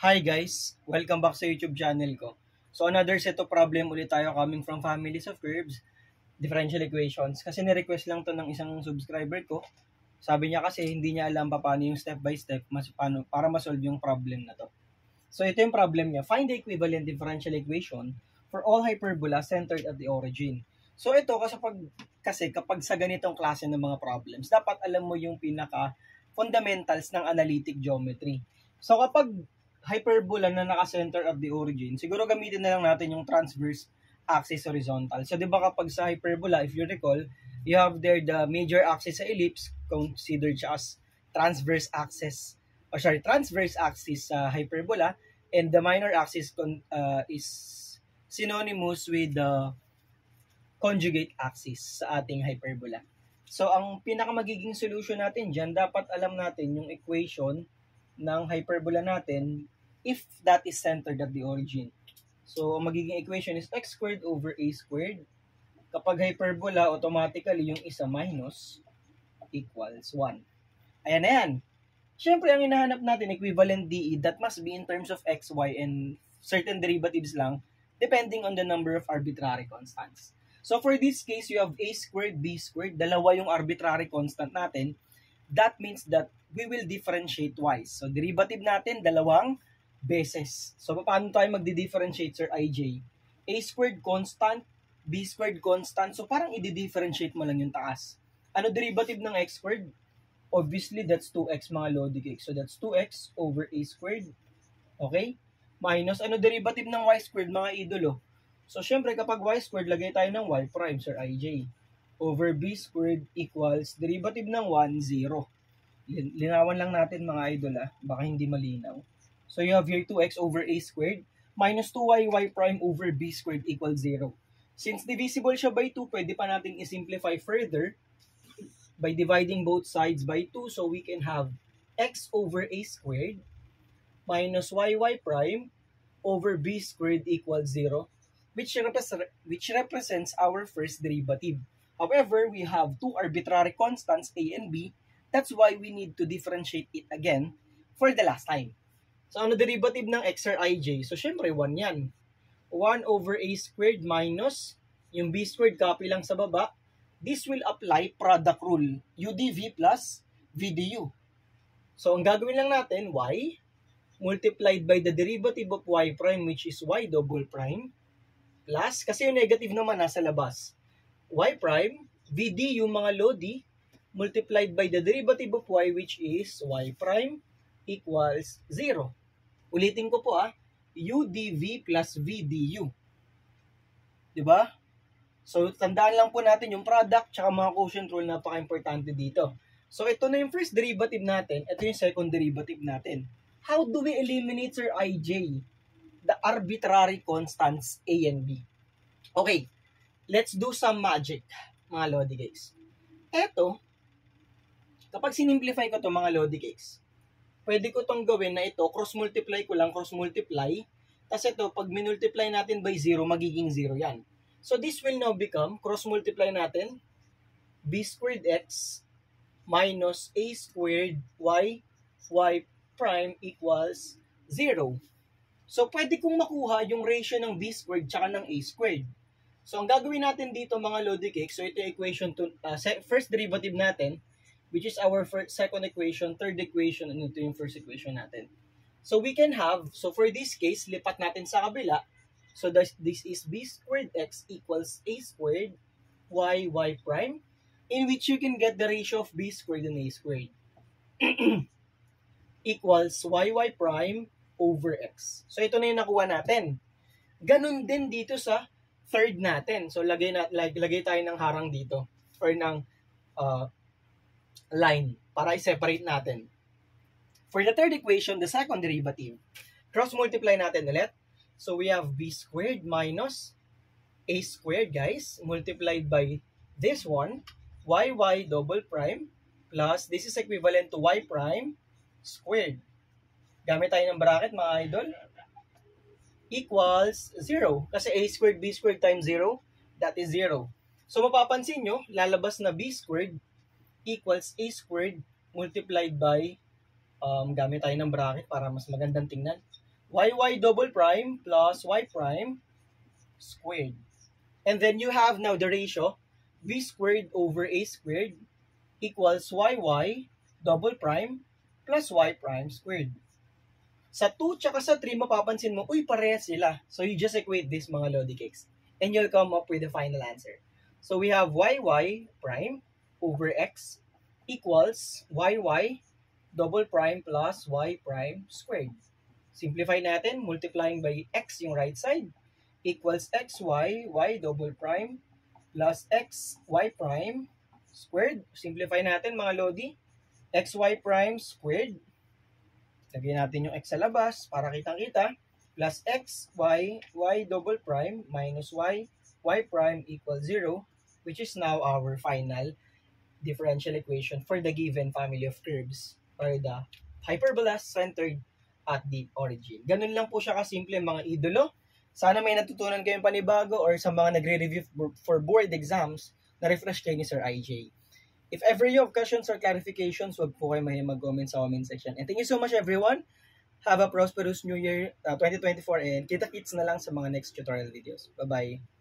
Hi guys! Welcome back sa YouTube channel ko. So another set of problem ulit tayo coming from families of curves, differential equations. Kasi ni-request lang to ng isang subscriber ko. Sabi niya kasi hindi niya alam pa paano yung step by step mas, paano, para masolve yung problem na to. So ito yung problem niya. Find the equivalent differential equation for all hyperbola centered at the origin. So ito kasi pag kasi kapag sa ganitong klase ng mga problems, dapat alam mo yung pinaka fundamentals ng analytic geometry. So kapag hyperbola na naka-center of the origin, siguro gamitin na lang natin yung transverse axis horizontal. So 'di ba kapag sa hyperbola, if you recall, you have there the major axis sa ellipse considered siya as transverse axis or sorry, transverse axis sa hyperbola and the minor axis uh, is synonymous with the conjugate axis sa ating hyperbola. So, ang pinaka magiging solution natin dyan, dapat alam natin yung equation ng hyperbola natin if that is centered at the origin. So, ang magiging equation is x squared over a squared. Kapag hyperbola, automatically yung isa minus equals 1. Ayan na yan. Siyempre, ang hinahanap natin, equivalent DE, that must be in terms of x, y, and certain derivatives lang, depending on the number of arbitrary constants. So for this case, you have a squared, b squared. Dalawa yung arbitrary constant natin. That means that we will differentiate twice. So derivative natin, dalawang beses. So paano tayo magdi-differentiate, Sir IJ? a squared constant, b squared constant. So parang i-differentiate mo lang yung taas. Ano derivative ng x squared? Obviously, that's 2x mga lodi. So that's 2x over a squared. Okay? Minus, ano derivative ng y squared mga idolo? So, syempre, kapag y squared, lagay tayo ng y prime, sir, ij. Over b squared equals, derivative ng 1, 0. Linawan lang natin mga idol, ah. Baka hindi malinaw. So, you have here 2x over a squared minus 2y y prime over b squared equals 0. Since divisible siya by 2, pwede pa natin i-simplify further by dividing both sides by 2. So, we can have x over a squared minus y y prime over b squared equals 0 which, repre- which represents our first derivative. However, we have two arbitrary constants, a and b. That's why we need to differentiate it again for the last time. So, ano derivative ng x or ij? So, syempre, 1 yan. 1 over a squared minus yung b squared copy lang sa baba. This will apply product rule. UdV plus VDU. So, ang gagawin lang natin, y multiplied by the derivative of y prime which is y double prime plus, kasi yung negative naman nasa labas. y prime, vd yung mga lodi, multiplied by the derivative of y which is y prime equals 0. Ulitin ko po ah, udv plus vdu. Diba? So, tandaan lang po natin yung product tsaka mga quotient rule, napaka-importante dito. So, ito na yung first derivative natin. Ito yung second derivative natin. How do we eliminate, Sir IJ? the arbitrary constants A and B. Okay, let's do some magic, mga Lodi cakes. Eto, kapag sinimplify ko to mga Lodi cakes, pwede ko tong gawin na ito, cross-multiply ko lang, cross-multiply, tapos ito, pag minultiply natin by 0, magiging 0 yan. So this will now become, cross-multiply natin, b squared x minus a squared y y prime equals 0. So, pwede kong makuha yung ratio ng b squared tsaka ng a squared. So, ang gagawin natin dito mga Lodi cake, so ito yung equation, to, uh, first derivative natin, which is our first, second equation, third equation, and ito yung first equation natin. So, we can have, so for this case, lipat natin sa kabila. So, this, this is b squared x equals a squared y y prime, in which you can get the ratio of b squared and a squared. equals y y prime over x. So, ito na yung nakuha natin. Ganon din dito sa third natin. So, lagay, na, lag, lagay tayo ng harang dito or ng uh, line para i-separate natin. For the third equation, the second derivative, cross-multiply natin ulit. So, we have b squared minus a squared, guys, multiplied by this one, y y double prime, plus this is equivalent to y prime squared. Gamit tayo ng bracket mga idol. Equals 0. Kasi a squared, b squared times 0, that is 0. So mapapansin nyo, lalabas na b squared equals a squared multiplied by, um, gamit tayo ng bracket para mas magandang tingnan, yy double prime plus y prime squared. And then you have now the ratio b squared over a squared equals yy double prime plus y prime squared. Sa 2 tsaka sa 3, mapapansin mo, uy, parehas sila. So you just equate this mga Lodi cakes. And you'll come up with the final answer. So we have yy prime over x equals yy double prime plus y prime squared. Simplify natin, multiplying by x yung right side equals xy, y double prime plus x, y prime squared. Simplify natin mga lodi. xy prime squared. Lagyan natin yung x sa labas para kitang-kita. Plus x, y, y double prime minus y, y prime equals 0 which is now our final differential equation for the given family of curves or the hyperbolas centered at the origin. Ganun lang po siya kasimple mga idolo. Sana may natutunan kayong panibago or sa mga nagre-review for board exams, na-refresh kayo ni Sir IJ. If ever you have questions or clarifications, wag po kayo mahiya mag-comment sa comment section. And thank you so much everyone. Have a prosperous New Year uh, 2024 and kita-kits na lang sa mga next tutorial videos. Bye-bye!